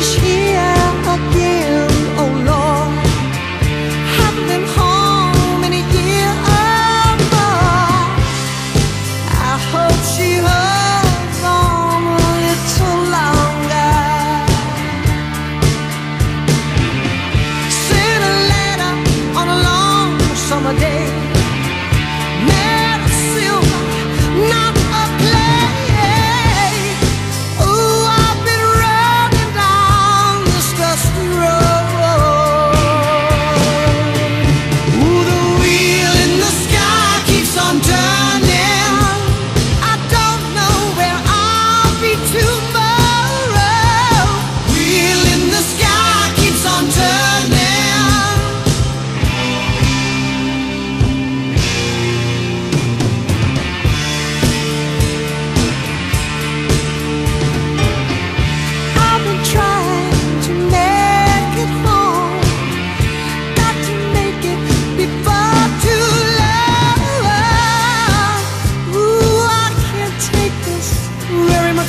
wish he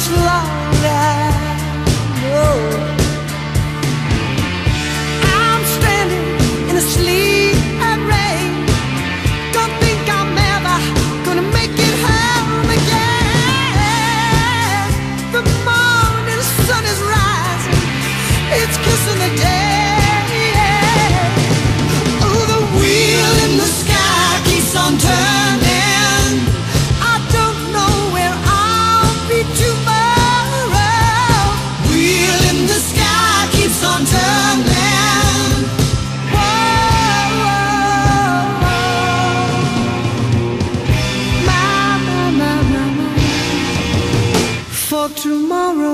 much longer. No. I'm standing in the sleep of rain. Don't think I'm ever gonna make it home again. The morning sun is rising, it's kissing the day. tomorrow.